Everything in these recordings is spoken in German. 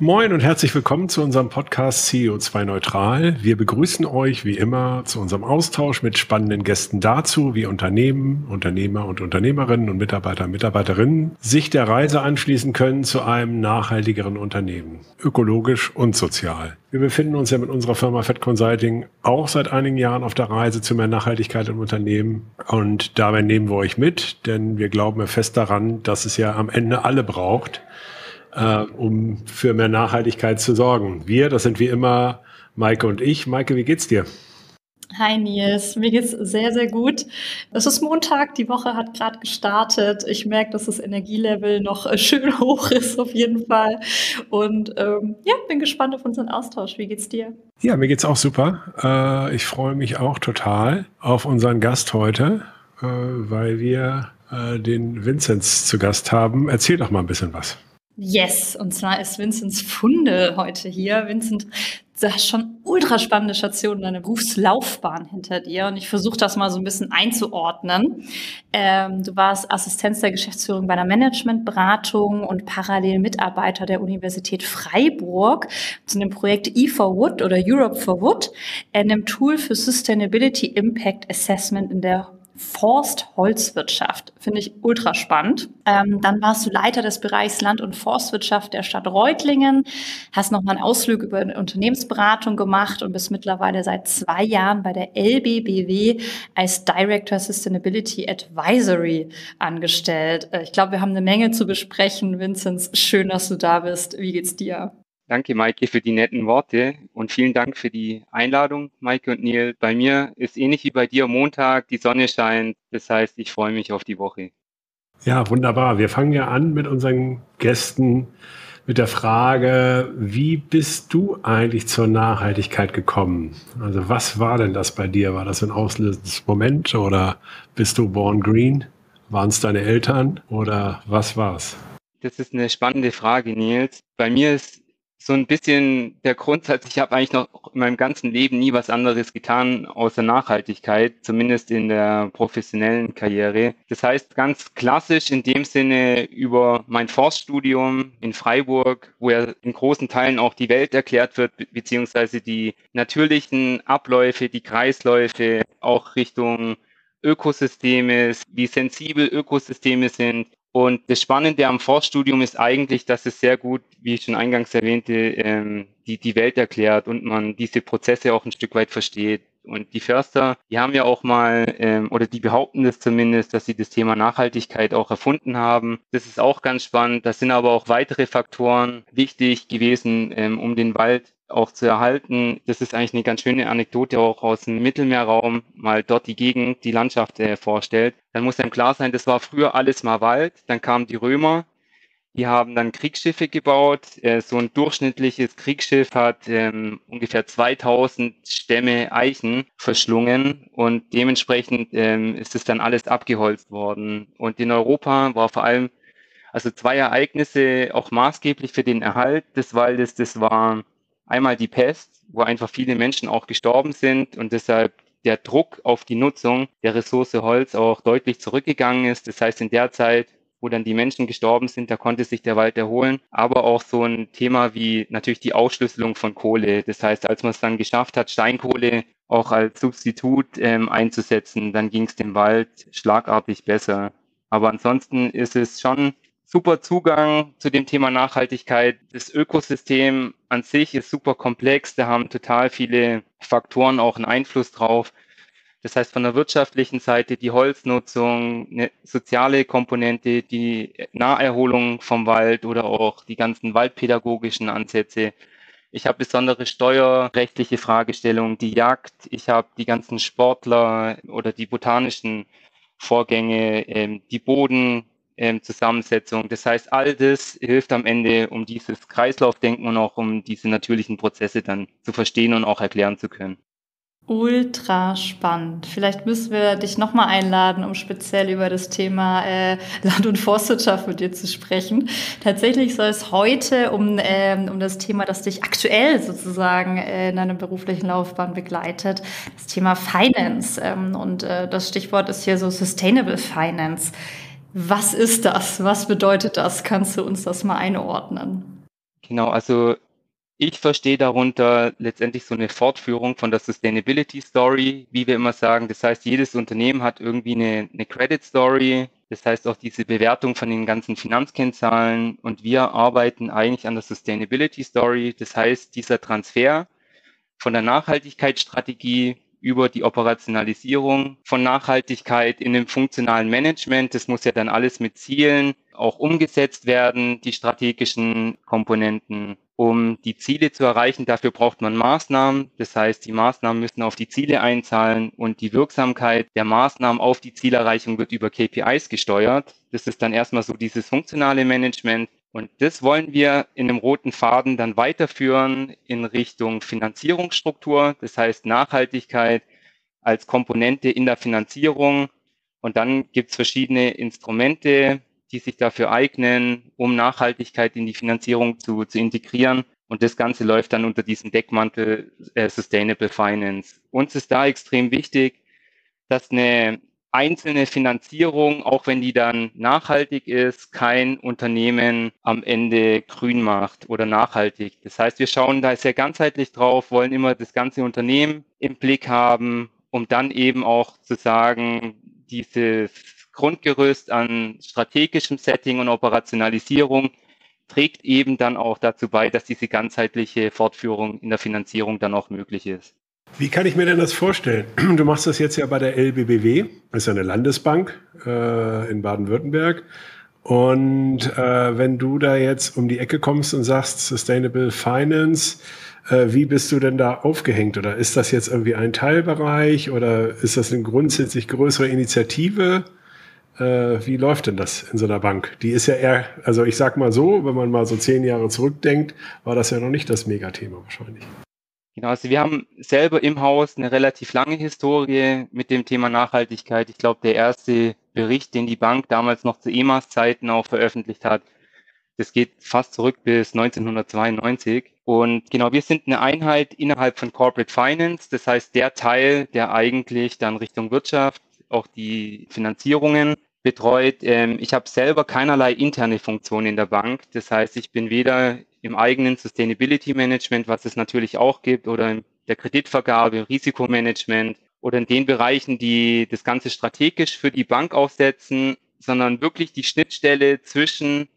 Moin und herzlich willkommen zu unserem Podcast CO2 Neutral. Wir begrüßen euch wie immer zu unserem Austausch mit spannenden Gästen dazu, wie Unternehmen, Unternehmer und Unternehmerinnen und Mitarbeiter und Mitarbeiterinnen sich der Reise anschließen können zu einem nachhaltigeren Unternehmen, ökologisch und sozial. Wir befinden uns ja mit unserer Firma Fed Consulting auch seit einigen Jahren auf der Reise zu mehr Nachhaltigkeit im Unternehmen und dabei nehmen wir euch mit, denn wir glauben fest daran, dass es ja am Ende alle braucht äh, um für mehr Nachhaltigkeit zu sorgen. Wir, das sind wie immer Maike und ich. Maike, wie geht's dir? Hi Nils, mir geht's sehr, sehr gut. Es ist Montag, die Woche hat gerade gestartet. Ich merke, dass das Energielevel noch äh, schön hoch ist auf jeden Fall. Und ähm, ja, bin gespannt auf unseren Austausch. Wie geht's dir? Ja, mir geht's auch super. Äh, ich freue mich auch total auf unseren Gast heute, äh, weil wir äh, den Vinzenz zu Gast haben. Erzähl doch mal ein bisschen was. Yes, und zwar ist Vincents Funde heute hier. Vincent, du hast schon ultra spannende Stationen, deine Berufslaufbahn hinter dir. Und ich versuche das mal so ein bisschen einzuordnen. Ähm, du warst Assistenz der Geschäftsführung bei einer Managementberatung und parallel Mitarbeiter der Universität Freiburg zu dem Projekt E for Wood oder Europe for Wood, einem Tool für Sustainability Impact Assessment in der Forst-Holzwirtschaft. Finde ich ultra spannend. Ähm, dann warst du Leiter des Bereichs Land- und Forstwirtschaft der Stadt Reutlingen, hast nochmal einen Ausflug über eine Unternehmensberatung gemacht und bist mittlerweile seit zwei Jahren bei der LBBW als Director Sustainability Advisory angestellt. Äh, ich glaube, wir haben eine Menge zu besprechen. Vinzenz, schön, dass du da bist. Wie geht's dir? Danke, Maike, für die netten Worte und vielen Dank für die Einladung, Maike und Neil. Bei mir ist ähnlich wie bei dir Montag, die Sonne scheint. Das heißt, ich freue mich auf die Woche. Ja, wunderbar. Wir fangen ja an mit unseren Gästen mit der Frage, wie bist du eigentlich zur Nachhaltigkeit gekommen? Also was war denn das bei dir? War das ein auslösendes Moment oder bist du born green? Waren es deine Eltern oder was war's? Das ist eine spannende Frage, Nils. Bei mir ist so ein bisschen der Grundsatz, ich habe eigentlich noch in meinem ganzen Leben nie was anderes getan außer Nachhaltigkeit, zumindest in der professionellen Karriere. Das heißt ganz klassisch in dem Sinne über mein Forststudium in Freiburg, wo ja in großen Teilen auch die Welt erklärt wird, beziehungsweise die natürlichen Abläufe, die Kreisläufe, auch Richtung Ökosysteme, wie sensibel Ökosysteme sind, und das Spannende am Forststudium ist eigentlich, dass es sehr gut, wie ich schon eingangs erwähnte, ähm, die, die Welt erklärt und man diese Prozesse auch ein Stück weit versteht. Und die Förster, die haben ja auch mal, ähm, oder die behaupten das zumindest, dass sie das Thema Nachhaltigkeit auch erfunden haben. Das ist auch ganz spannend. Das sind aber auch weitere Faktoren wichtig gewesen, ähm, um den Wald auch zu erhalten. Das ist eigentlich eine ganz schöne Anekdote auch aus dem Mittelmeerraum, mal dort die Gegend, die Landschaft äh, vorstellt. Dann muss einem klar sein, das war früher alles mal Wald. Dann kamen die Römer, die haben dann Kriegsschiffe gebaut. Äh, so ein durchschnittliches Kriegsschiff hat ähm, ungefähr 2000 Stämme Eichen verschlungen und dementsprechend ähm, ist es dann alles abgeholzt worden. Und in Europa war vor allem also zwei Ereignisse auch maßgeblich für den Erhalt des Waldes. Das war einmal die Pest, wo einfach viele Menschen auch gestorben sind und deshalb der Druck auf die Nutzung der Ressource Holz auch deutlich zurückgegangen ist. Das heißt, in der Zeit, wo dann die Menschen gestorben sind, da konnte sich der Wald erholen. Aber auch so ein Thema wie natürlich die Ausschlüsselung von Kohle. Das heißt, als man es dann geschafft hat, Steinkohle auch als Substitut ähm, einzusetzen, dann ging es dem Wald schlagartig besser. Aber ansonsten ist es schon super Zugang zu dem Thema Nachhaltigkeit. Das Ökosystem an sich ist super komplex. Da haben total viele Faktoren auch einen Einfluss drauf. Das heißt, von der wirtschaftlichen Seite die Holznutzung, eine soziale Komponente, die Naherholung vom Wald oder auch die ganzen waldpädagogischen Ansätze. Ich habe besondere steuerrechtliche Fragestellungen, die Jagd. Ich habe die ganzen Sportler oder die botanischen Vorgänge, ähm, die Boden, ähm, Zusammensetzung. Das heißt, all das hilft am Ende, um dieses Kreislaufdenken und auch um diese natürlichen Prozesse dann zu verstehen und auch erklären zu können. Ultra spannend. Vielleicht müssen wir dich nochmal einladen, um speziell über das Thema äh, Land- und Forstwirtschaft mit dir zu sprechen. Tatsächlich soll es heute um, ähm, um das Thema, das dich aktuell sozusagen äh, in deiner beruflichen Laufbahn begleitet, das Thema Finance. Ähm, und äh, das Stichwort ist hier so Sustainable Finance. Was ist das? Was bedeutet das? Kannst du uns das mal einordnen? Genau, also ich verstehe darunter letztendlich so eine Fortführung von der Sustainability Story, wie wir immer sagen. Das heißt, jedes Unternehmen hat irgendwie eine, eine Credit Story. Das heißt auch diese Bewertung von den ganzen Finanzkennzahlen. Und wir arbeiten eigentlich an der Sustainability Story. Das heißt, dieser Transfer von der Nachhaltigkeitsstrategie über die Operationalisierung von Nachhaltigkeit in dem funktionalen Management. Das muss ja dann alles mit Zielen auch umgesetzt werden, die strategischen Komponenten. Um die Ziele zu erreichen, dafür braucht man Maßnahmen. Das heißt, die Maßnahmen müssen auf die Ziele einzahlen und die Wirksamkeit der Maßnahmen auf die Zielerreichung wird über KPIs gesteuert. Das ist dann erstmal so dieses funktionale Management. Und das wollen wir in dem roten Faden dann weiterführen in Richtung Finanzierungsstruktur, das heißt Nachhaltigkeit als Komponente in der Finanzierung. Und dann gibt es verschiedene Instrumente, die sich dafür eignen, um Nachhaltigkeit in die Finanzierung zu, zu integrieren. Und das Ganze läuft dann unter diesem Deckmantel äh, Sustainable Finance. Uns ist da extrem wichtig, dass eine einzelne Finanzierung, auch wenn die dann nachhaltig ist, kein Unternehmen am Ende grün macht oder nachhaltig. Das heißt, wir schauen da sehr ganzheitlich drauf, wollen immer das ganze Unternehmen im Blick haben, um dann eben auch zu sagen, dieses Grundgerüst an strategischem Setting und Operationalisierung trägt eben dann auch dazu bei, dass diese ganzheitliche Fortführung in der Finanzierung dann auch möglich ist. Wie kann ich mir denn das vorstellen? Du machst das jetzt ja bei der LBBW, das ist ja eine Landesbank äh, in Baden-Württemberg. Und äh, wenn du da jetzt um die Ecke kommst und sagst Sustainable Finance, äh, wie bist du denn da aufgehängt? Oder ist das jetzt irgendwie ein Teilbereich oder ist das eine grundsätzlich größere Initiative? Äh, wie läuft denn das in so einer Bank? Die ist ja eher, also ich sag mal so, wenn man mal so zehn Jahre zurückdenkt, war das ja noch nicht das Megathema wahrscheinlich. Genau, also wir haben selber im Haus eine relativ lange Historie mit dem Thema Nachhaltigkeit. Ich glaube, der erste Bericht, den die Bank damals noch zu EMAS-Zeiten auch veröffentlicht hat, das geht fast zurück bis 1992. Und genau, wir sind eine Einheit innerhalb von Corporate Finance. Das heißt, der Teil, der eigentlich dann Richtung Wirtschaft, auch die Finanzierungen betreut. Ähm, ich habe selber keinerlei interne Funktion in der Bank. Das heißt, ich bin weder im eigenen Sustainability Management, was es natürlich auch gibt, oder in der Kreditvergabe, Risikomanagement oder in den Bereichen, die das Ganze strategisch für die Bank aufsetzen, sondern wirklich die Schnittstelle zwischen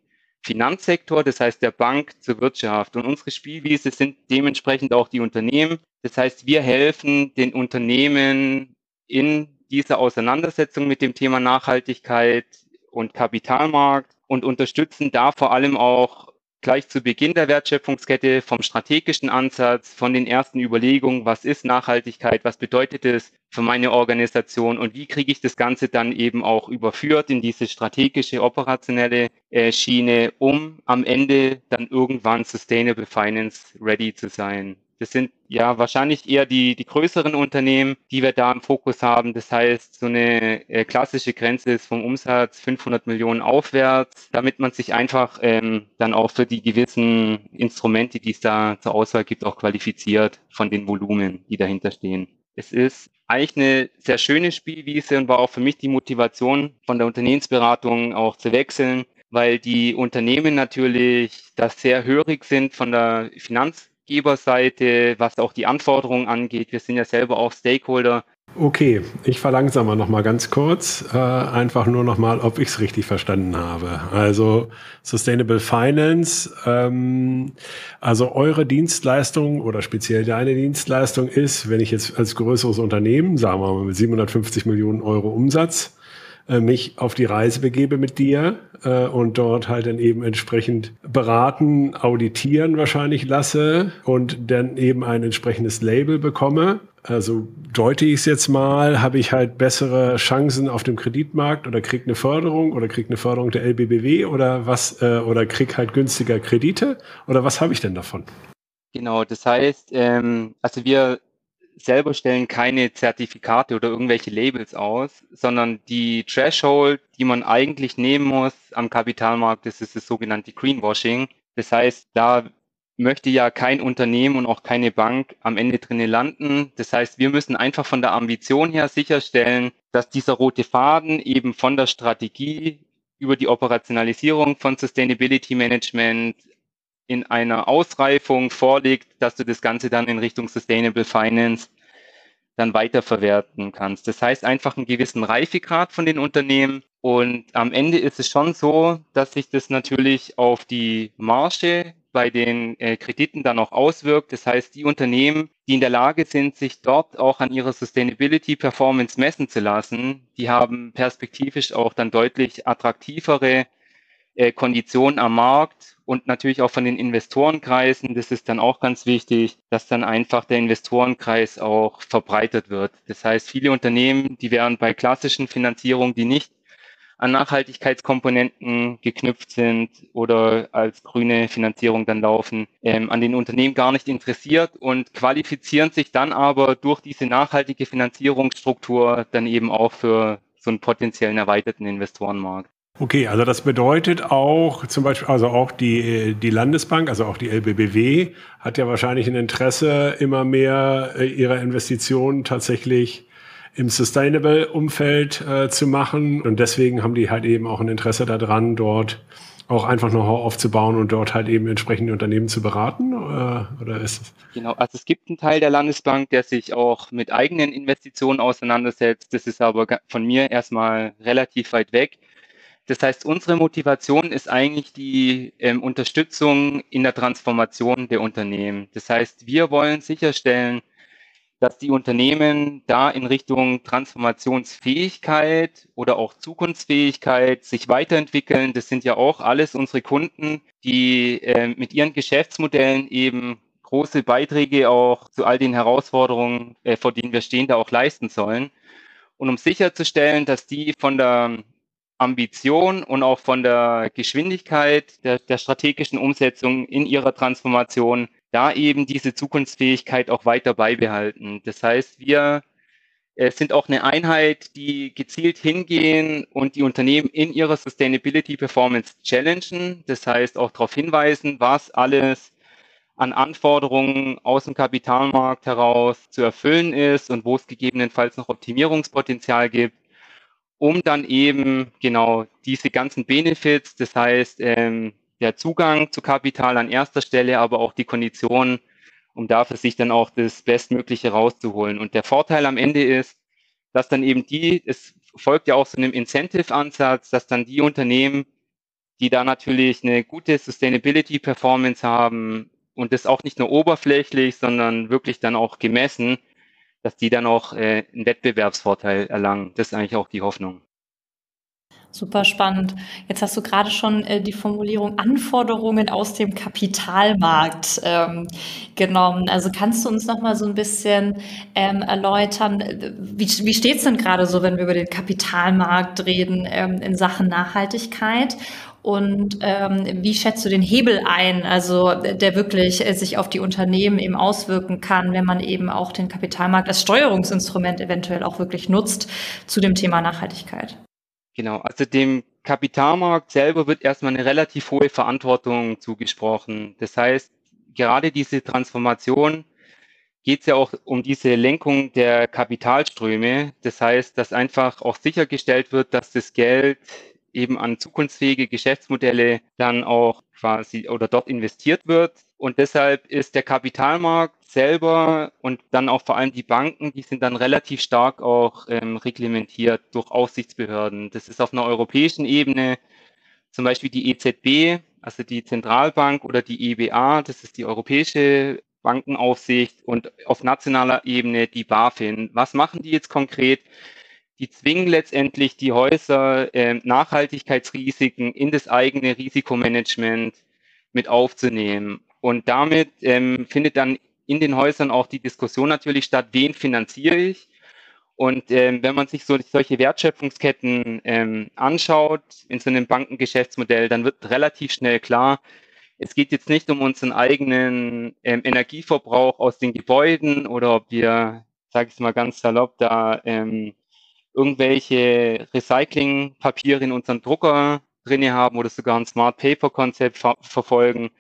Finanzsektor, das heißt der Bank zur Wirtschaft. Und unsere Spielwiese sind dementsprechend auch die Unternehmen. Das heißt, wir helfen den Unternehmen in dieser Auseinandersetzung mit dem Thema Nachhaltigkeit und Kapitalmarkt und unterstützen da vor allem auch gleich zu Beginn der Wertschöpfungskette vom strategischen Ansatz, von den ersten Überlegungen, was ist Nachhaltigkeit, was bedeutet es für meine Organisation und wie kriege ich das Ganze dann eben auch überführt in diese strategische, operationelle äh, Schiene, um am Ende dann irgendwann Sustainable Finance ready zu sein. Das sind ja wahrscheinlich eher die, die größeren Unternehmen, die wir da im Fokus haben. Das heißt, so eine äh, klassische Grenze ist vom Umsatz 500 Millionen aufwärts, damit man sich einfach ähm, dann auch für die gewissen Instrumente, die es da zur Auswahl gibt, auch qualifiziert von den Volumen, die dahinter stehen. Es ist eigentlich eine sehr schöne Spielwiese und war auch für mich die Motivation von der Unternehmensberatung auch zu wechseln, weil die Unternehmen natürlich da sehr hörig sind von der Finanz Geberseite, was auch die Anforderungen angeht. Wir sind ja selber auch Stakeholder. Okay, ich verlangsame noch mal ganz kurz, äh, einfach nur noch mal, ob ich es richtig verstanden habe. Also Sustainable Finance, ähm, also eure Dienstleistung oder speziell deine Dienstleistung ist, wenn ich jetzt als größeres Unternehmen, sagen wir mal mit 750 Millionen Euro Umsatz, äh, mich auf die Reise begebe mit dir äh, und dort halt dann eben entsprechend beraten, auditieren wahrscheinlich lasse und dann eben ein entsprechendes Label bekomme. Also deute ich es jetzt mal, habe ich halt bessere Chancen auf dem Kreditmarkt oder krieg eine Förderung oder krieg eine Förderung der LBBW oder was äh, oder krieg halt günstiger Kredite oder was habe ich denn davon? Genau, das heißt, ähm, also wir selber stellen keine Zertifikate oder irgendwelche Labels aus, sondern die Threshold, die man eigentlich nehmen muss am Kapitalmarkt, das ist das sogenannte Greenwashing. Das heißt, da möchte ja kein Unternehmen und auch keine Bank am Ende drinnen landen. Das heißt, wir müssen einfach von der Ambition her sicherstellen, dass dieser rote Faden eben von der Strategie über die Operationalisierung von Sustainability Management in einer Ausreifung vorliegt, dass du das Ganze dann in Richtung Sustainable Finance dann weiterverwerten kannst. Das heißt einfach einen gewissen Reifegrad von den Unternehmen. Und am Ende ist es schon so, dass sich das natürlich auf die Marge bei den äh, Krediten dann auch auswirkt. Das heißt, die Unternehmen, die in der Lage sind, sich dort auch an ihrer Sustainability Performance messen zu lassen, die haben perspektivisch auch dann deutlich attraktivere äh, Konditionen am Markt und natürlich auch von den Investorenkreisen. Das ist dann auch ganz wichtig, dass dann einfach der Investorenkreis auch verbreitert wird. Das heißt, viele Unternehmen, die wären bei klassischen Finanzierungen, die nicht an Nachhaltigkeitskomponenten geknüpft sind oder als grüne Finanzierung dann laufen, ähm, an den Unternehmen gar nicht interessiert und qualifizieren sich dann aber durch diese nachhaltige Finanzierungsstruktur dann eben auch für so einen potenziellen erweiterten Investorenmarkt. Okay, also das bedeutet auch zum Beispiel, also auch die, die Landesbank, also auch die LBBW hat ja wahrscheinlich ein Interesse, immer mehr äh, ihrer Investitionen tatsächlich im Sustainable-Umfeld äh, zu machen. Und deswegen haben die halt eben auch ein Interesse daran, dort auch einfach Know-how aufzubauen und dort halt eben entsprechende Unternehmen zu beraten? Äh, oder ist es? Genau, also es gibt einen Teil der Landesbank, der sich auch mit eigenen Investitionen auseinandersetzt. Das ist aber von mir erstmal relativ weit weg. Das heißt, unsere Motivation ist eigentlich die ähm, Unterstützung in der Transformation der Unternehmen. Das heißt, wir wollen sicherstellen, dass die Unternehmen da in Richtung Transformationsfähigkeit oder auch Zukunftsfähigkeit sich weiterentwickeln. Das sind ja auch alles unsere Kunden, die äh, mit ihren Geschäftsmodellen eben große Beiträge auch zu all den Herausforderungen, äh, vor denen wir stehen, da auch leisten sollen. Und um sicherzustellen, dass die von der Ambition und auch von der Geschwindigkeit der, der strategischen Umsetzung in ihrer Transformation da eben diese Zukunftsfähigkeit auch weiter beibehalten. Das heißt, wir äh, sind auch eine Einheit, die gezielt hingehen und die Unternehmen in ihrer Sustainability Performance challengen. Das heißt, auch darauf hinweisen, was alles an Anforderungen aus dem Kapitalmarkt heraus zu erfüllen ist und wo es gegebenenfalls noch Optimierungspotenzial gibt um dann eben genau diese ganzen Benefits, das heißt ähm, der Zugang zu Kapital an erster Stelle, aber auch die Konditionen, um dafür sich dann auch das Bestmögliche rauszuholen. Und der Vorteil am Ende ist, dass dann eben die, es folgt ja auch so einem Incentive-Ansatz, dass dann die Unternehmen, die da natürlich eine gute Sustainability-Performance haben und das auch nicht nur oberflächlich, sondern wirklich dann auch gemessen, dass die dann auch äh, einen Wettbewerbsvorteil erlangen. Das ist eigentlich auch die Hoffnung. Super spannend. Jetzt hast du gerade schon äh, die Formulierung Anforderungen aus dem Kapitalmarkt ähm, genommen. Also kannst du uns noch mal so ein bisschen ähm, erläutern, wie, wie steht es denn gerade so, wenn wir über den Kapitalmarkt reden ähm, in Sachen Nachhaltigkeit? Und ähm, wie schätzt du den Hebel ein, also der wirklich äh, sich auf die Unternehmen eben auswirken kann, wenn man eben auch den Kapitalmarkt als Steuerungsinstrument eventuell auch wirklich nutzt zu dem Thema Nachhaltigkeit? Genau, also dem Kapitalmarkt selber wird erstmal eine relativ hohe Verantwortung zugesprochen. Das heißt, gerade diese Transformation geht es ja auch um diese Lenkung der Kapitalströme. Das heißt, dass einfach auch sichergestellt wird, dass das Geld eben an zukunftsfähige Geschäftsmodelle dann auch quasi oder dort investiert wird. Und deshalb ist der Kapitalmarkt selber und dann auch vor allem die Banken, die sind dann relativ stark auch ähm, reglementiert durch Aufsichtsbehörden. Das ist auf einer europäischen Ebene zum Beispiel die EZB, also die Zentralbank oder die EBA, das ist die Europäische Bankenaufsicht und auf nationaler Ebene die BaFin. Was machen die jetzt konkret? die zwingen letztendlich die Häuser, äh, Nachhaltigkeitsrisiken in das eigene Risikomanagement mit aufzunehmen. Und damit ähm, findet dann in den Häusern auch die Diskussion natürlich statt, wen finanziere ich? Und ähm, wenn man sich so, solche Wertschöpfungsketten ähm, anschaut in so einem Bankengeschäftsmodell, dann wird relativ schnell klar, es geht jetzt nicht um unseren eigenen ähm, Energieverbrauch aus den Gebäuden oder ob wir, sage ich es mal ganz salopp, da ähm, irgendwelche Recyclingpapiere in unseren Drucker drinne haben oder sogar ein Smart Paper Konzept ver verfolgen,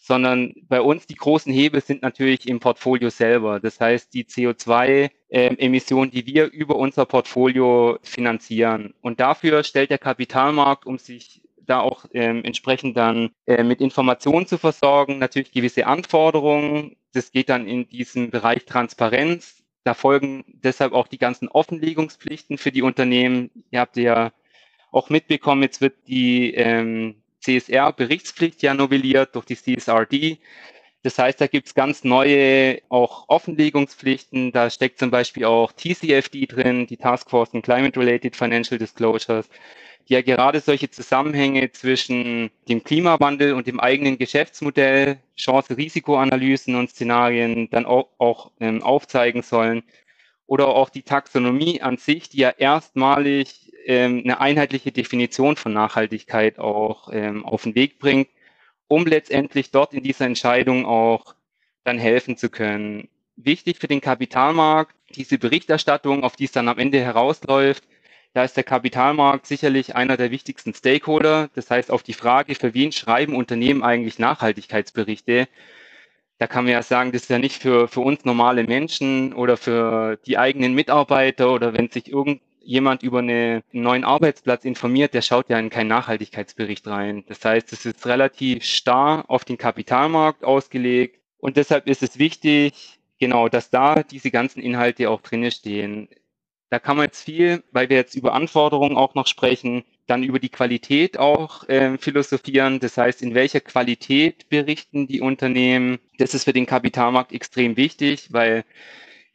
sondern bei uns die großen Hebel sind natürlich im Portfolio selber. Das heißt, die CO2-Emissionen, die wir über unser Portfolio finanzieren. Und dafür stellt der Kapitalmarkt, um sich da auch ähm, entsprechend dann äh, mit Informationen zu versorgen, natürlich gewisse Anforderungen. Das geht dann in diesem Bereich Transparenz. Da folgen deshalb auch die ganzen Offenlegungspflichten für die Unternehmen. Ihr habt ja auch mitbekommen, jetzt wird die ähm, CSR-Berichtspflicht ja novelliert durch die CSRD. Das heißt, da gibt es ganz neue auch Offenlegungspflichten. Da steckt zum Beispiel auch TCFD drin, die Task Force on Climate-Related Financial Disclosures, die ja gerade solche Zusammenhänge zwischen dem Klimawandel und dem eigenen Geschäftsmodell, Chance-Risikoanalysen und Szenarien dann auch, auch ähm, aufzeigen sollen. Oder auch die Taxonomie an sich, die ja erstmalig ähm, eine einheitliche Definition von Nachhaltigkeit auch ähm, auf den Weg bringt um letztendlich dort in dieser Entscheidung auch dann helfen zu können. Wichtig für den Kapitalmarkt, diese Berichterstattung, auf die es dann am Ende herausläuft, da ist der Kapitalmarkt sicherlich einer der wichtigsten Stakeholder. Das heißt, auf die Frage, für wen schreiben Unternehmen eigentlich Nachhaltigkeitsberichte, da kann man ja sagen, das ist ja nicht für, für uns normale Menschen oder für die eigenen Mitarbeiter oder wenn sich irgend, jemand über eine, einen neuen Arbeitsplatz informiert, der schaut ja in keinen Nachhaltigkeitsbericht rein. Das heißt, es ist relativ starr auf den Kapitalmarkt ausgelegt und deshalb ist es wichtig, genau, dass da diese ganzen Inhalte auch drinne stehen. Da kann man jetzt viel, weil wir jetzt über Anforderungen auch noch sprechen, dann über die Qualität auch äh, philosophieren. Das heißt, in welcher Qualität berichten die Unternehmen? Das ist für den Kapitalmarkt extrem wichtig, weil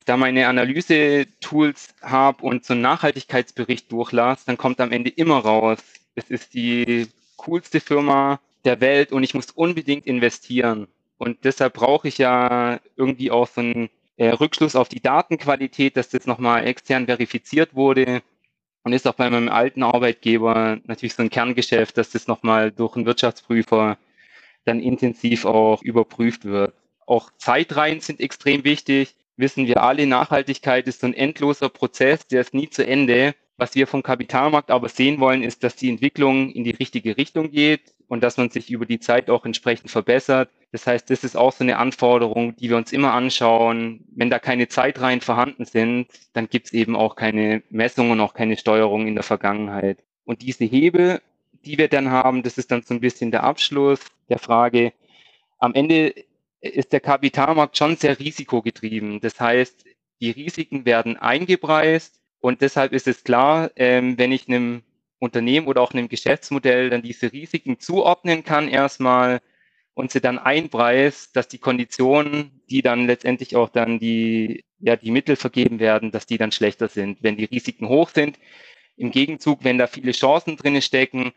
da meine Analyse-Tools habe und so einen Nachhaltigkeitsbericht durchlasse, dann kommt am Ende immer raus, es ist die coolste Firma der Welt und ich muss unbedingt investieren. Und deshalb brauche ich ja irgendwie auch so einen äh, Rückschluss auf die Datenqualität, dass das nochmal extern verifiziert wurde. Und ist auch bei meinem alten Arbeitgeber natürlich so ein Kerngeschäft, dass das nochmal durch einen Wirtschaftsprüfer dann intensiv auch überprüft wird. Auch Zeitreihen sind extrem wichtig wissen wir alle, Nachhaltigkeit ist so ein endloser Prozess, der ist nie zu Ende. Was wir vom Kapitalmarkt aber sehen wollen, ist, dass die Entwicklung in die richtige Richtung geht und dass man sich über die Zeit auch entsprechend verbessert. Das heißt, das ist auch so eine Anforderung, die wir uns immer anschauen. Wenn da keine Zeitreihen vorhanden sind, dann gibt es eben auch keine Messungen und auch keine Steuerung in der Vergangenheit. Und diese Hebel, die wir dann haben, das ist dann so ein bisschen der Abschluss der Frage. Am Ende ist der Kapitalmarkt schon sehr risikogetrieben. Das heißt, die Risiken werden eingepreist und deshalb ist es klar, ähm, wenn ich einem Unternehmen oder auch einem Geschäftsmodell dann diese Risiken zuordnen kann erstmal und sie dann einpreist, dass die Konditionen, die dann letztendlich auch dann die, ja, die Mittel vergeben werden, dass die dann schlechter sind, wenn die Risiken hoch sind. Im Gegenzug, wenn da viele Chancen drinne stecken,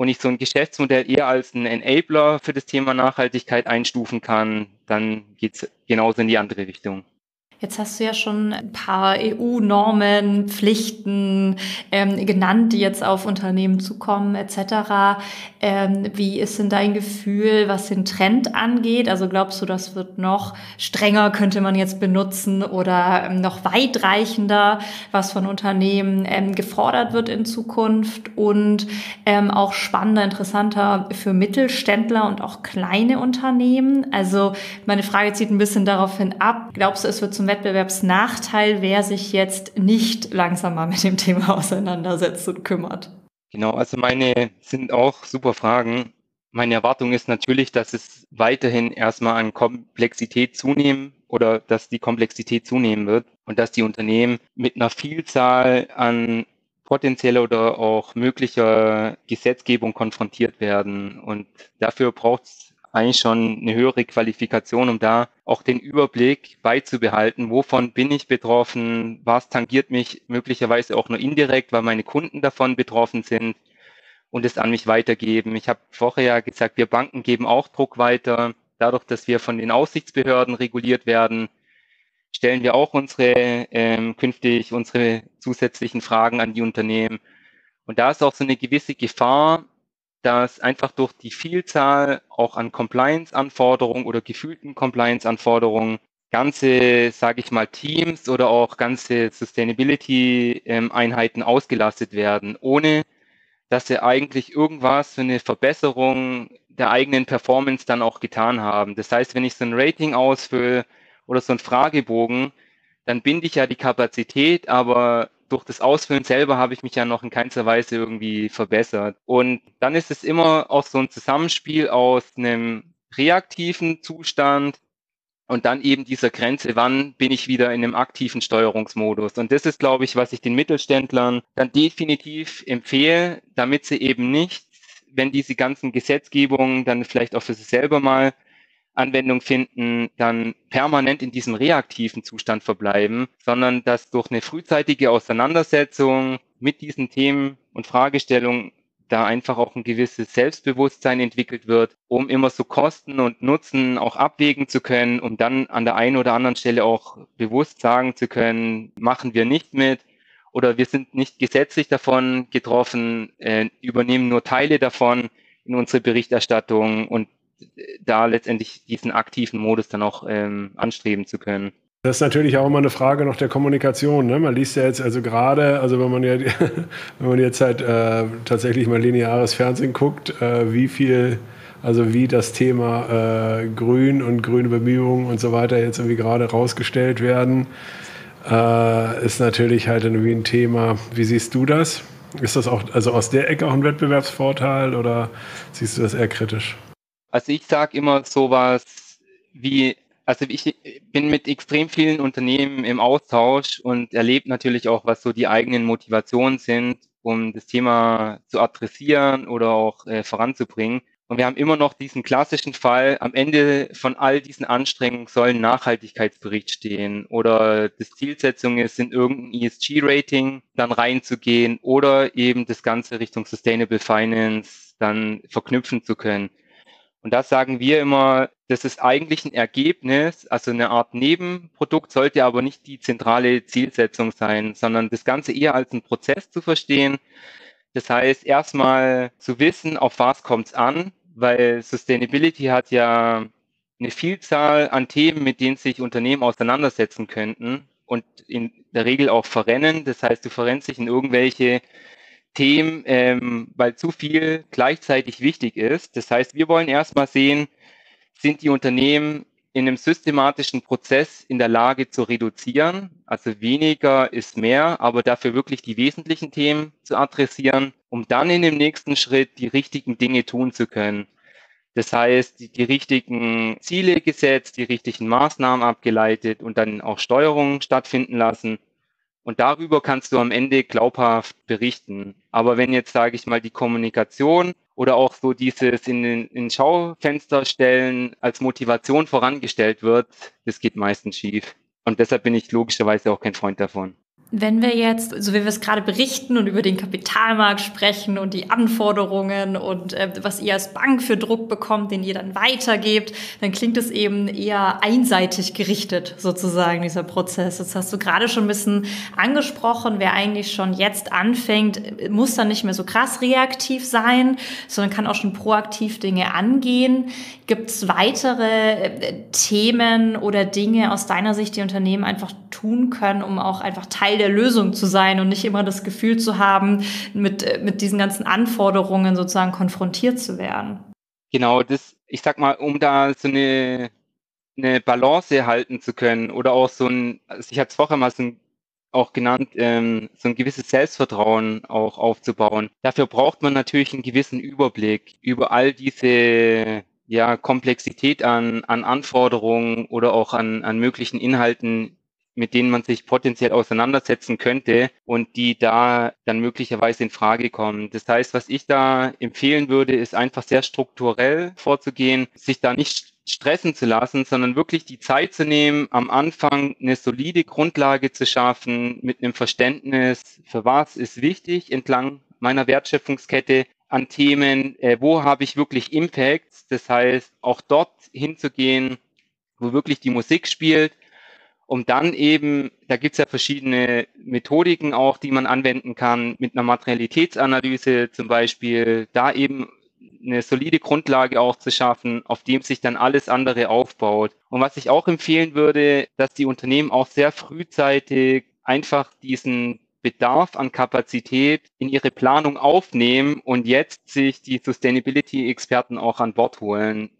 und ich so ein Geschäftsmodell eher als ein Enabler für das Thema Nachhaltigkeit einstufen kann, dann geht es genauso in die andere Richtung. Jetzt hast du ja schon ein paar EU-Normen, Pflichten ähm, genannt, die jetzt auf Unternehmen zukommen etc. Ähm, wie ist denn dein Gefühl, was den Trend angeht? Also glaubst du, das wird noch strenger, könnte man jetzt benutzen oder ähm, noch weitreichender, was von Unternehmen ähm, gefordert wird in Zukunft und ähm, auch spannender, interessanter für Mittelständler und auch kleine Unternehmen? Also meine Frage zieht ein bisschen darauf hin ab. Glaubst du, es wird zum Wettbewerbsnachteil, wer sich jetzt nicht langsam mal mit dem Thema auseinandersetzt und kümmert? Genau, also meine sind auch super Fragen. Meine Erwartung ist natürlich, dass es weiterhin erstmal an Komplexität zunehmen oder dass die Komplexität zunehmen wird und dass die Unternehmen mit einer Vielzahl an potenzieller oder auch möglicher Gesetzgebung konfrontiert werden. Und dafür braucht es eigentlich schon eine höhere Qualifikation, um da auch den Überblick beizubehalten, wovon bin ich betroffen, was tangiert mich möglicherweise auch nur indirekt, weil meine Kunden davon betroffen sind und es an mich weitergeben. Ich habe vorher ja gesagt, wir Banken geben auch Druck weiter. Dadurch, dass wir von den Aufsichtsbehörden reguliert werden, stellen wir auch unsere ähm, künftig unsere zusätzlichen Fragen an die Unternehmen. Und da ist auch so eine gewisse Gefahr, dass einfach durch die Vielzahl auch an Compliance-Anforderungen oder gefühlten Compliance-Anforderungen ganze, sage ich mal, Teams oder auch ganze Sustainability-Einheiten ausgelastet werden, ohne dass sie eigentlich irgendwas für eine Verbesserung der eigenen Performance dann auch getan haben. Das heißt, wenn ich so ein Rating ausfülle oder so ein Fragebogen, dann binde ich ja die Kapazität, aber durch das Ausfüllen selber habe ich mich ja noch in keinster Weise irgendwie verbessert. Und dann ist es immer auch so ein Zusammenspiel aus einem reaktiven Zustand und dann eben dieser Grenze, wann bin ich wieder in einem aktiven Steuerungsmodus. Und das ist, glaube ich, was ich den Mittelständlern dann definitiv empfehle, damit sie eben nicht, wenn diese ganzen Gesetzgebungen dann vielleicht auch für sich selber mal Anwendung finden, dann permanent in diesem reaktiven Zustand verbleiben, sondern dass durch eine frühzeitige Auseinandersetzung mit diesen Themen und Fragestellungen da einfach auch ein gewisses Selbstbewusstsein entwickelt wird, um immer so Kosten und Nutzen auch abwägen zu können, um dann an der einen oder anderen Stelle auch bewusst sagen zu können, machen wir nicht mit oder wir sind nicht gesetzlich davon getroffen, äh, übernehmen nur Teile davon in unsere Berichterstattung und da letztendlich diesen aktiven Modus dann auch ähm, anstreben zu können. Das ist natürlich auch immer eine Frage noch der Kommunikation. Ne? Man liest ja jetzt also gerade, also wenn man ja, wenn man jetzt halt äh, tatsächlich mal lineares Fernsehen guckt, äh, wie viel, also wie das Thema äh, Grün und grüne Bemühungen und so weiter jetzt irgendwie gerade rausgestellt werden, äh, ist natürlich halt irgendwie ein Thema. Wie siehst du das? Ist das auch also aus der Ecke auch ein Wettbewerbsvorteil oder siehst du das eher kritisch? Also ich sage immer sowas wie, also ich bin mit extrem vielen Unternehmen im Austausch und erlebe natürlich auch, was so die eigenen Motivationen sind, um das Thema zu adressieren oder auch äh, voranzubringen. Und wir haben immer noch diesen klassischen Fall, am Ende von all diesen Anstrengungen soll ein Nachhaltigkeitsbericht stehen oder das Zielsetzung ist, in irgendein ESG-Rating dann reinzugehen oder eben das Ganze Richtung Sustainable Finance dann verknüpfen zu können. Und da sagen wir immer, das ist eigentlich ein Ergebnis, also eine Art Nebenprodukt, sollte aber nicht die zentrale Zielsetzung sein, sondern das Ganze eher als einen Prozess zu verstehen. Das heißt, erstmal zu wissen, auf was kommt es an, weil Sustainability hat ja eine Vielzahl an Themen, mit denen sich Unternehmen auseinandersetzen könnten und in der Regel auch verrennen. Das heißt, du verrennst dich in irgendwelche Themen, ähm, weil zu viel gleichzeitig wichtig ist. Das heißt, wir wollen erstmal sehen, sind die Unternehmen in einem systematischen Prozess in der Lage zu reduzieren. Also weniger ist mehr, aber dafür wirklich die wesentlichen Themen zu adressieren, um dann in dem nächsten Schritt die richtigen Dinge tun zu können. Das heißt, die, die richtigen Ziele gesetzt, die richtigen Maßnahmen abgeleitet und dann auch Steuerungen stattfinden lassen und darüber kannst du am Ende glaubhaft berichten. Aber wenn jetzt, sage ich mal, die Kommunikation oder auch so dieses in den in Schaufenster stellen als Motivation vorangestellt wird, das geht meistens schief. Und deshalb bin ich logischerweise auch kein Freund davon. Wenn wir jetzt, so wie wir es gerade berichten und über den Kapitalmarkt sprechen und die Anforderungen und äh, was ihr als Bank für Druck bekommt, den ihr dann weitergebt, dann klingt es eben eher einseitig gerichtet, sozusagen, dieser Prozess. Das hast du gerade schon ein bisschen angesprochen. Wer eigentlich schon jetzt anfängt, muss dann nicht mehr so krass reaktiv sein, sondern kann auch schon proaktiv Dinge angehen. Gibt es weitere äh, Themen oder Dinge aus deiner Sicht, die Unternehmen einfach tun können, um auch einfach Teil der Lösung zu sein und nicht immer das Gefühl zu haben, mit, äh, mit diesen ganzen Anforderungen sozusagen konfrontiert zu werden. Genau, das, ich sag mal, um da so eine, eine Balance halten zu können oder auch so ein, also ich hatte es vorher mal so ein auch genannt, ähm, so ein gewisses Selbstvertrauen auch aufzubauen. Dafür braucht man natürlich einen gewissen Überblick über all diese ja, Komplexität an, an Anforderungen oder auch an, an möglichen Inhalten, mit denen man sich potenziell auseinandersetzen könnte und die da dann möglicherweise in Frage kommen. Das heißt, was ich da empfehlen würde, ist einfach sehr strukturell vorzugehen, sich da nicht stressen zu lassen, sondern wirklich die Zeit zu nehmen, am Anfang eine solide Grundlage zu schaffen mit einem Verständnis, für was ist wichtig entlang meiner Wertschöpfungskette an Themen, äh, wo habe ich wirklich Impacts, das heißt auch dort hinzugehen, wo wirklich die Musik spielt um dann eben, da gibt es ja verschiedene Methodiken auch, die man anwenden kann, mit einer Materialitätsanalyse zum Beispiel, da eben eine solide Grundlage auch zu schaffen, auf dem sich dann alles andere aufbaut. Und was ich auch empfehlen würde, dass die Unternehmen auch sehr frühzeitig einfach diesen Bedarf an Kapazität in ihre Planung aufnehmen und jetzt sich die Sustainability-Experten auch an Bord holen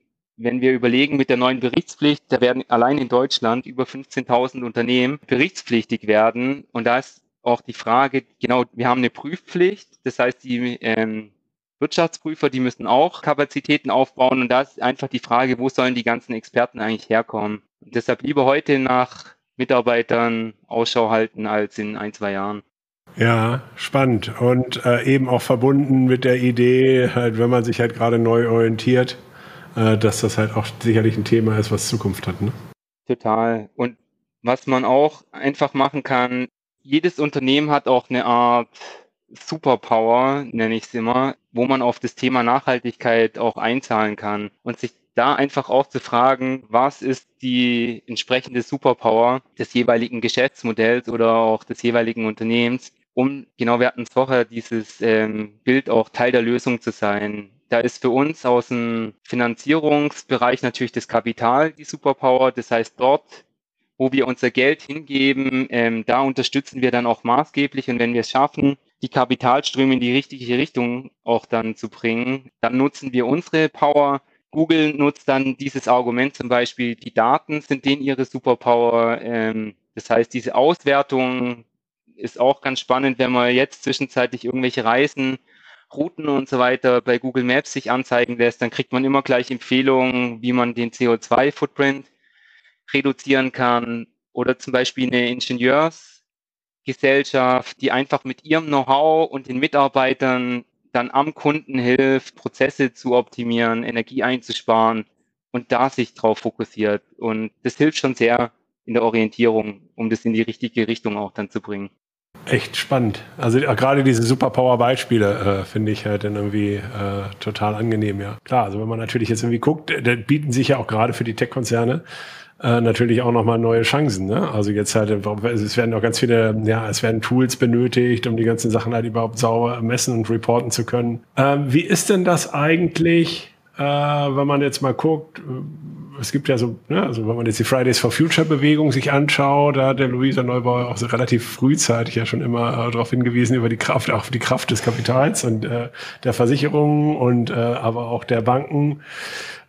wenn wir überlegen mit der neuen Berichtspflicht, da werden allein in Deutschland über 15.000 Unternehmen berichtspflichtig werden. Und da ist auch die Frage, genau, wir haben eine Prüfpflicht, das heißt, die ähm, Wirtschaftsprüfer, die müssen auch Kapazitäten aufbauen und da ist einfach die Frage, wo sollen die ganzen Experten eigentlich herkommen? Und deshalb lieber heute nach Mitarbeitern Ausschau halten als in ein, zwei Jahren. Ja, spannend. Und äh, eben auch verbunden mit der Idee, halt, wenn man sich halt gerade neu orientiert, äh, dass das halt auch sicherlich ein Thema ist, was Zukunft hat. Ne? Total. Und was man auch einfach machen kann, jedes Unternehmen hat auch eine Art Superpower, nenne ich es immer, wo man auf das Thema Nachhaltigkeit auch einzahlen kann und sich da einfach auch zu fragen, was ist die entsprechende Superpower des jeweiligen Geschäftsmodells oder auch des jeweiligen Unternehmens, um, genau, wir hatten es vorher, dieses ähm, Bild auch Teil der Lösung zu sein. Da ist für uns aus dem Finanzierungsbereich natürlich das Kapital die Superpower. Das heißt, dort, wo wir unser Geld hingeben, ähm, da unterstützen wir dann auch maßgeblich. Und wenn wir es schaffen, die Kapitalströme in die richtige Richtung auch dann zu bringen, dann nutzen wir unsere Power. Google nutzt dann dieses Argument zum Beispiel, die Daten sind denen ihre Superpower. Ähm, das heißt, diese Auswertung ist auch ganz spannend, wenn man jetzt zwischenzeitlich irgendwelche Reisen, Routen und so weiter bei Google Maps sich anzeigen lässt, dann kriegt man immer gleich Empfehlungen, wie man den CO2-Footprint reduzieren kann. Oder zum Beispiel eine Ingenieursgesellschaft, die einfach mit ihrem Know-how und den Mitarbeitern dann am Kunden hilft, Prozesse zu optimieren, Energie einzusparen und da sich drauf fokussiert. Und das hilft schon sehr in der Orientierung, um das in die richtige Richtung auch dann zu bringen. Echt spannend. Also äh, gerade diese Superpower-Beispiele äh, finde ich halt dann irgendwie äh, total angenehm, ja. Klar, also wenn man natürlich jetzt irgendwie guckt, da bieten sich ja auch gerade für die Tech-Konzerne äh, natürlich auch nochmal neue Chancen. Ne? Also jetzt halt, es werden auch ganz viele, ja, es werden Tools benötigt, um die ganzen Sachen halt überhaupt sauber messen und reporten zu können. Ähm, wie ist denn das eigentlich, äh, wenn man jetzt mal guckt, es gibt ja so, ne, also wenn man jetzt die Fridays for Future Bewegung sich anschaut, da hat der Luisa Neubauer auch so relativ frühzeitig ja schon immer äh, darauf hingewiesen, über die Kraft, auch die Kraft des Kapitals und äh, der Versicherungen und äh, aber auch der Banken.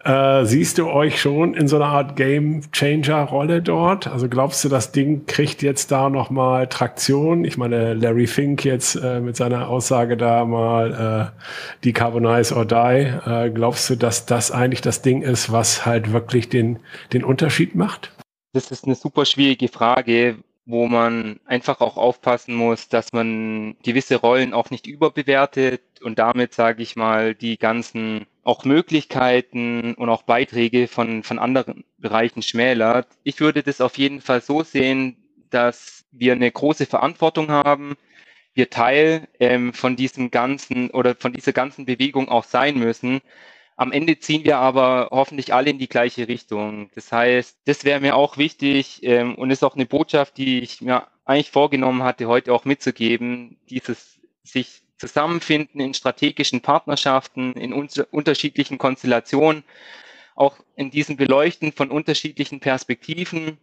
Äh, siehst du euch schon in so einer Art Game Changer Rolle dort? Also glaubst du, das Ding kriegt jetzt da nochmal Traktion? Ich meine, Larry Fink jetzt äh, mit seiner Aussage da mal äh, Decarbonize or Die. Äh, glaubst du, dass das eigentlich das Ding ist, was halt wirklich den, den Unterschied macht? Das ist eine super schwierige Frage, wo man einfach auch aufpassen muss, dass man gewisse Rollen auch nicht überbewertet und damit, sage ich mal, die ganzen auch Möglichkeiten und auch Beiträge von, von anderen Bereichen schmälert. Ich würde das auf jeden Fall so sehen, dass wir eine große Verantwortung haben, wir Teil ähm, von diesem ganzen oder von dieser ganzen Bewegung auch sein müssen. Am Ende ziehen wir aber hoffentlich alle in die gleiche Richtung. Das heißt, das wäre mir auch wichtig ähm, und ist auch eine Botschaft, die ich mir eigentlich vorgenommen hatte, heute auch mitzugeben, dieses sich zusammenfinden in strategischen Partnerschaften, in unterschiedlichen Konstellationen, auch in diesem Beleuchten von unterschiedlichen Perspektiven,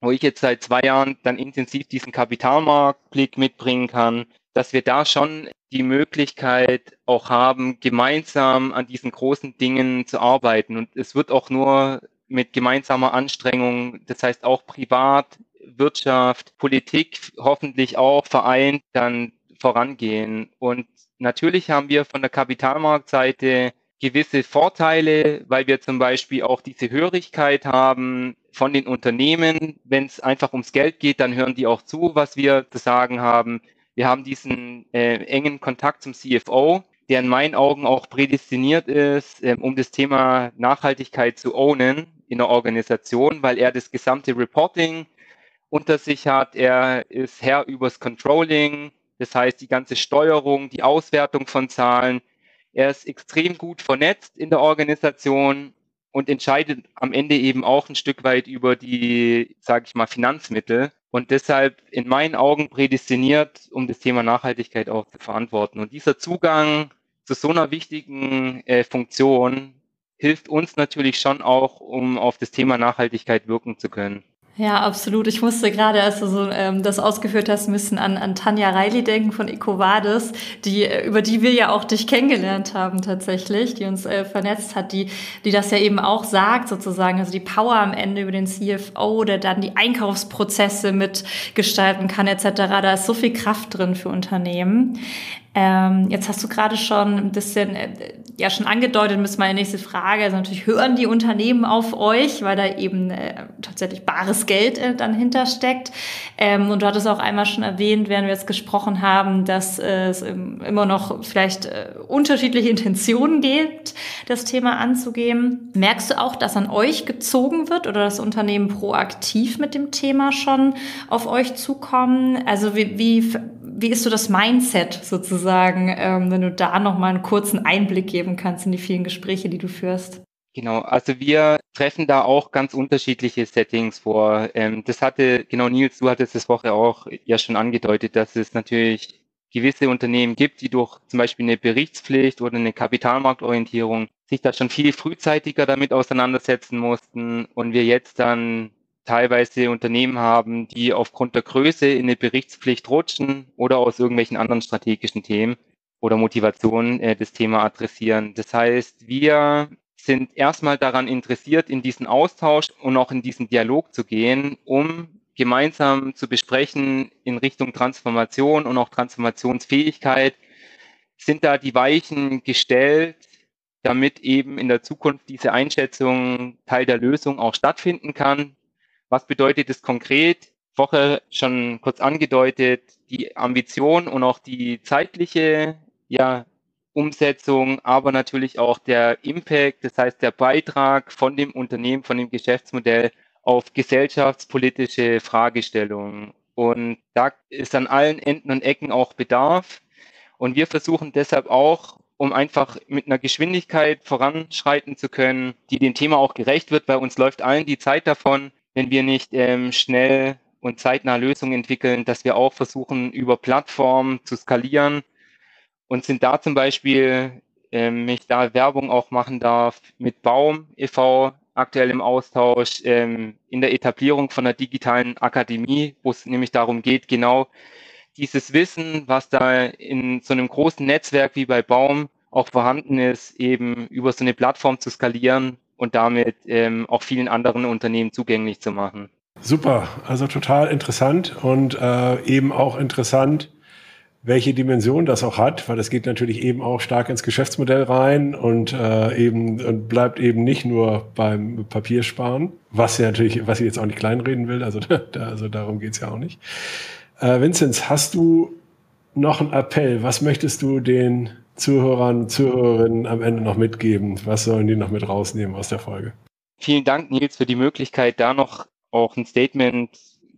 wo ich jetzt seit zwei Jahren dann intensiv diesen Kapitalmarktblick mitbringen kann, dass wir da schon die Möglichkeit auch haben, gemeinsam an diesen großen Dingen zu arbeiten. Und es wird auch nur mit gemeinsamer Anstrengung, das heißt auch privat, Wirtschaft, Politik hoffentlich auch vereint, dann vorangehen. Und natürlich haben wir von der Kapitalmarktseite gewisse Vorteile, weil wir zum Beispiel auch diese Hörigkeit haben von den Unternehmen. Wenn es einfach ums Geld geht, dann hören die auch zu, was wir zu sagen haben. Wir haben diesen äh, engen Kontakt zum CFO, der in meinen Augen auch prädestiniert ist, äh, um das Thema Nachhaltigkeit zu ownen in der Organisation, weil er das gesamte Reporting unter sich hat. Er ist Herr übers Controlling, das heißt die ganze Steuerung, die Auswertung von Zahlen. Er ist extrem gut vernetzt in der Organisation und entscheidet am Ende eben auch ein Stück weit über die, sage ich mal, Finanzmittel und deshalb in meinen Augen prädestiniert, um das Thema Nachhaltigkeit auch zu verantworten. Und dieser Zugang zu so einer wichtigen äh, Funktion hilft uns natürlich schon auch, um auf das Thema Nachhaltigkeit wirken zu können. Ja, absolut. Ich musste gerade, als du so ähm, das ausgeführt hast, ein bisschen an, an Tanja Reilly denken von EcoVadis, die, äh, über die wir ja auch dich kennengelernt haben tatsächlich, die uns äh, vernetzt hat, die, die das ja eben auch sagt sozusagen, also die Power am Ende über den CFO, der dann die Einkaufsprozesse mitgestalten kann etc. Da ist so viel Kraft drin für Unternehmen. Ähm, jetzt hast du gerade schon ein bisschen, äh, ja schon angedeutet, ist meine nächste Frage. Also natürlich hören die Unternehmen auf euch, weil da eben äh, tatsächlich bares Geld äh, dann hintersteckt. Ähm, und du hattest auch einmal schon erwähnt, während wir jetzt gesprochen haben, dass äh, es immer noch vielleicht äh, unterschiedliche Intentionen gibt, das Thema anzugehen. Merkst du auch, dass an euch gezogen wird oder das Unternehmen proaktiv mit dem Thema schon auf euch zukommen? Also wie, wie wie ist so das Mindset sozusagen, ähm, wenn du da nochmal einen kurzen Einblick geben kannst in die vielen Gespräche, die du führst? Genau, also wir treffen da auch ganz unterschiedliche Settings vor. Ähm, das hatte, genau Nils, du hattest das Woche auch ja schon angedeutet, dass es natürlich gewisse Unternehmen gibt, die durch zum Beispiel eine Berichtspflicht oder eine Kapitalmarktorientierung sich da schon viel frühzeitiger damit auseinandersetzen mussten und wir jetzt dann teilweise Unternehmen haben, die aufgrund der Größe in eine Berichtspflicht rutschen oder aus irgendwelchen anderen strategischen Themen oder Motivationen äh, das Thema adressieren. Das heißt, wir sind erstmal daran interessiert, in diesen Austausch und auch in diesen Dialog zu gehen, um gemeinsam zu besprechen in Richtung Transformation und auch Transformationsfähigkeit. Sind da die Weichen gestellt, damit eben in der Zukunft diese Einschätzung Teil der Lösung auch stattfinden kann? Was bedeutet es konkret? Woche schon kurz angedeutet, die Ambition und auch die zeitliche ja, Umsetzung, aber natürlich auch der Impact, das heißt der Beitrag von dem Unternehmen, von dem Geschäftsmodell auf gesellschaftspolitische Fragestellungen. Und da ist an allen Enden und Ecken auch Bedarf. Und wir versuchen deshalb auch, um einfach mit einer Geschwindigkeit voranschreiten zu können, die dem Thema auch gerecht wird. Bei uns läuft allen die Zeit davon, wenn wir nicht ähm, schnell und zeitnah Lösungen entwickeln, dass wir auch versuchen, über Plattformen zu skalieren und sind da zum Beispiel, ähm, ich da Werbung auch machen darf, mit Baum e.V. aktuell im Austausch ähm, in der Etablierung von einer digitalen Akademie, wo es nämlich darum geht, genau dieses Wissen, was da in so einem großen Netzwerk wie bei Baum auch vorhanden ist, eben über so eine Plattform zu skalieren und damit ähm, auch vielen anderen Unternehmen zugänglich zu machen. Super, also total interessant und äh, eben auch interessant, welche Dimension das auch hat, weil das geht natürlich eben auch stark ins Geschäftsmodell rein und äh, eben und bleibt eben nicht nur beim Papiersparen, was ja natürlich, was ich jetzt auch nicht kleinreden will, also, da, also darum geht's ja auch nicht. Äh, Vinzenz, hast du noch einen Appell? Was möchtest du den Zuhörern, Zuhörerinnen am Ende noch mitgeben? Was sollen die noch mit rausnehmen aus der Folge? Vielen Dank, Nils, für die Möglichkeit, da noch auch ein Statement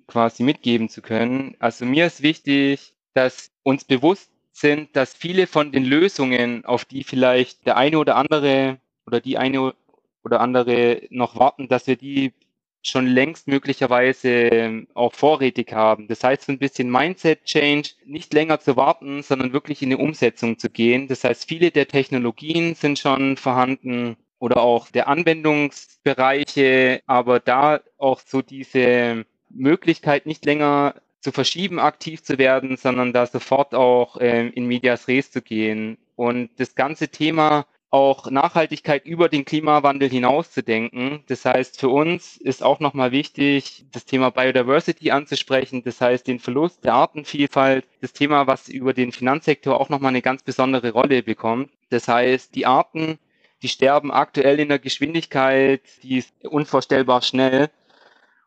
quasi mitgeben zu können. Also mir ist wichtig, dass uns bewusst sind, dass viele von den Lösungen, auf die vielleicht der eine oder andere oder die eine oder andere noch warten, dass wir die schon längst möglicherweise ähm, auch vorrätig haben. Das heißt, so ein bisschen Mindset-Change, nicht länger zu warten, sondern wirklich in die Umsetzung zu gehen. Das heißt, viele der Technologien sind schon vorhanden oder auch der Anwendungsbereiche, aber da auch so diese Möglichkeit nicht länger zu verschieben, aktiv zu werden, sondern da sofort auch ähm, in Medias Res zu gehen. Und das ganze Thema auch Nachhaltigkeit über den Klimawandel hinaus zu denken. Das heißt, für uns ist auch nochmal wichtig, das Thema Biodiversity anzusprechen. Das heißt, den Verlust der Artenvielfalt, das Thema, was über den Finanzsektor auch nochmal eine ganz besondere Rolle bekommt. Das heißt, die Arten, die sterben aktuell in der Geschwindigkeit, die ist unvorstellbar schnell.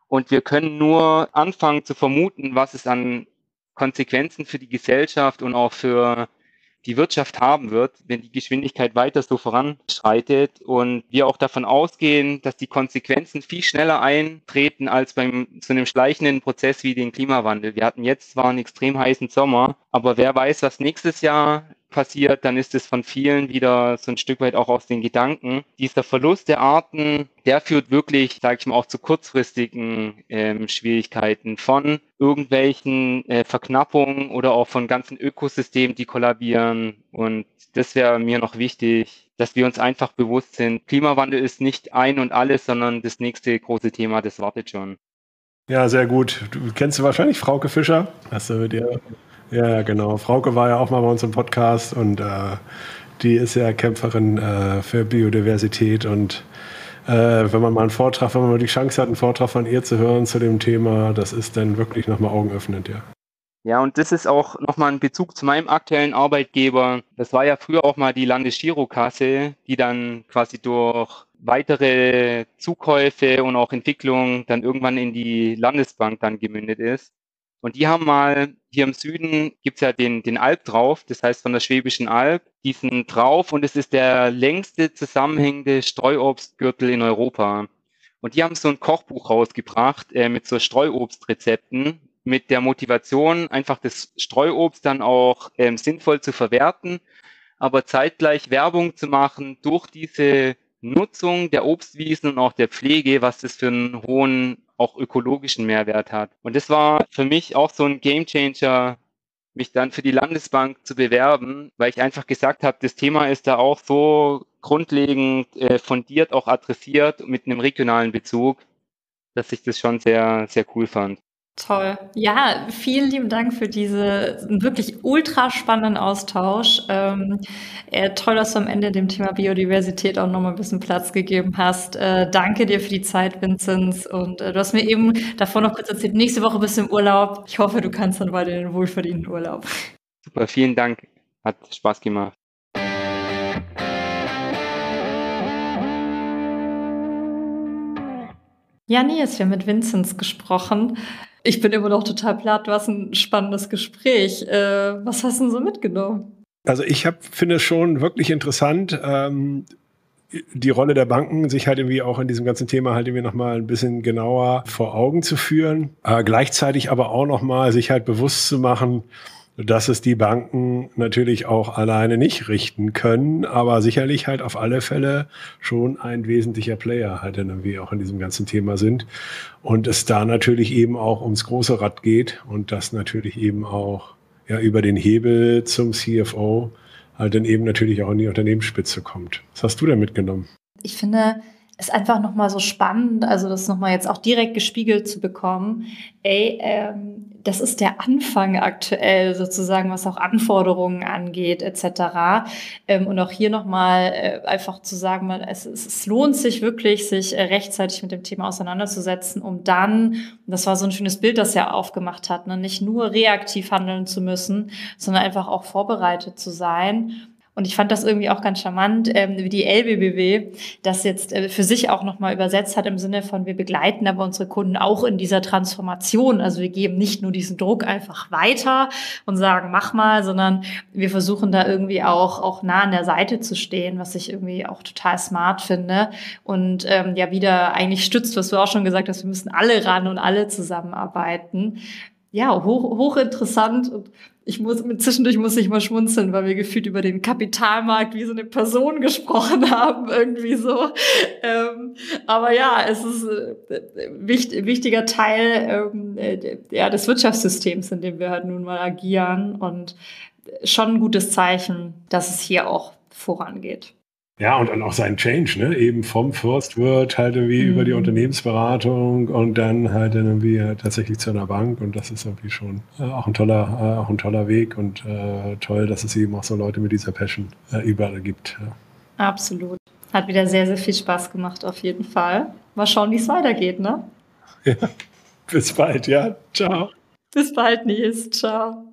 Und wir können nur anfangen zu vermuten, was es an Konsequenzen für die Gesellschaft und auch für die Wirtschaft haben wird, wenn die Geschwindigkeit weiter so voranschreitet und wir auch davon ausgehen, dass die Konsequenzen viel schneller eintreten als beim so einem schleichenden Prozess wie den Klimawandel. Wir hatten jetzt zwar einen extrem heißen Sommer, aber wer weiß, was nächstes Jahr passiert, dann ist es von vielen wieder so ein Stück weit auch aus den Gedanken. Dieser Verlust der Arten, der führt wirklich, sage ich mal, auch zu kurzfristigen ähm, Schwierigkeiten von irgendwelchen äh, Verknappungen oder auch von ganzen Ökosystemen, die kollabieren. Und das wäre mir noch wichtig, dass wir uns einfach bewusst sind, Klimawandel ist nicht ein und alles, sondern das nächste große Thema, das wartet schon. Ja, sehr gut. Du kennst du wahrscheinlich Frauke Fischer? Hast du mit ihr? Ja, genau. Frauke war ja auch mal bei uns im Podcast und äh, die ist ja Kämpferin äh, für Biodiversität und äh, wenn man mal einen Vortrag, wenn man mal die Chance hat, einen Vortrag von ihr zu hören zu dem Thema, das ist dann wirklich nochmal augenöffnend, ja. Ja, und das ist auch nochmal ein Bezug zu meinem aktuellen Arbeitgeber. Das war ja früher auch mal die Landesgirokasse, die dann quasi durch weitere Zukäufe und auch Entwicklung dann irgendwann in die Landesbank dann gemündet ist. Und die haben mal, hier im Süden gibt's ja den, den Alp drauf, das heißt von der Schwäbischen Alb, diesen drauf und es ist der längste zusammenhängende Streuobstgürtel in Europa. Und die haben so ein Kochbuch rausgebracht äh, mit so Streuobstrezepten, mit der Motivation, einfach das Streuobst dann auch ähm, sinnvoll zu verwerten, aber zeitgleich Werbung zu machen durch diese Nutzung der Obstwiesen und auch der Pflege, was das für einen hohen, auch ökologischen Mehrwert hat. Und das war für mich auch so ein Gamechanger, mich dann für die Landesbank zu bewerben, weil ich einfach gesagt habe, das Thema ist da auch so grundlegend äh, fundiert, auch adressiert mit einem regionalen Bezug, dass ich das schon sehr, sehr cool fand. Toll. Ja, vielen lieben Dank für diesen wirklich ultra spannenden Austausch. Ähm, äh, toll, dass du am Ende dem Thema Biodiversität auch nochmal ein bisschen Platz gegeben hast. Äh, danke dir für die Zeit, Vinzenz. Und äh, du hast mir eben davor noch kurz erzählt, nächste Woche bist du im Urlaub. Ich hoffe, du kannst dann weiter in den wohlverdienten Urlaub. Super, vielen Dank. Hat Spaß gemacht. Ja, Nils, wir haben mit Vinzenz gesprochen. Ich bin immer noch total platt. Hast ein spannendes Gespräch. Äh, was hast du denn so mitgenommen? Also ich finde es schon wirklich interessant, ähm, die Rolle der Banken sich halt irgendwie auch in diesem ganzen Thema halt irgendwie nochmal ein bisschen genauer vor Augen zu führen. Äh, gleichzeitig aber auch nochmal sich halt bewusst zu machen, dass es die Banken natürlich auch alleine nicht richten können, aber sicherlich halt auf alle Fälle schon ein wesentlicher Player halt dann irgendwie auch in diesem ganzen Thema sind. Und es da natürlich eben auch ums große Rad geht und das natürlich eben auch ja über den Hebel zum CFO halt dann eben natürlich auch in die Unternehmensspitze kommt. Was hast du denn mitgenommen? Ich finde, ist einfach nochmal so spannend, also das nochmal jetzt auch direkt gespiegelt zu bekommen. Ey, ähm, das ist der Anfang aktuell sozusagen, was auch Anforderungen angeht etc. Ähm, und auch hier nochmal äh, einfach zu sagen, es, es, lohnt sich wirklich, sich äh, rechtzeitig mit dem Thema auseinanderzusetzen, um dann, das war so ein schönes Bild, das er aufgemacht hat, ne, nicht nur reaktiv handeln zu müssen, sondern einfach auch vorbereitet zu sein und ich fand das irgendwie auch ganz charmant, ähm, wie die LBBW das jetzt äh, für sich auch nochmal übersetzt hat im Sinne von, wir begleiten aber unsere Kunden auch in dieser Transformation. Also wir geben nicht nur diesen Druck einfach weiter und sagen, mach mal, sondern wir versuchen da irgendwie auch, auch nah an der Seite zu stehen, was ich irgendwie auch total smart finde. Und ähm, ja, wieder eigentlich stützt, was du auch schon gesagt hast, wir müssen alle ran und alle zusammenarbeiten ja, hoch, hochinteressant und ich muss, zwischendurch muss ich mal schmunzeln, weil wir gefühlt über den Kapitalmarkt wie so eine Person gesprochen haben, irgendwie so. Ähm, aber ja, es ist äh, wichtig, wichtiger Teil ähm, äh, ja, des Wirtschaftssystems, in dem wir halt nun mal agieren und schon ein gutes Zeichen, dass es hier auch vorangeht. Ja, und dann auch sein Change, ne? Eben vom First Word halt irgendwie mhm. über die mhm. Unternehmensberatung und dann halt irgendwie tatsächlich zu einer Bank. Und das ist irgendwie schon äh, auch ein toller, äh, auch ein toller Weg und äh, toll, dass es eben auch so Leute mit dieser Passion äh, überall gibt. Ja. Absolut. Hat wieder sehr, sehr viel Spaß gemacht, auf jeden Fall. Mal schauen, wie es weitergeht, ne? Ja. Bis bald, ja. Ciao. Bis bald, Nils. Ciao.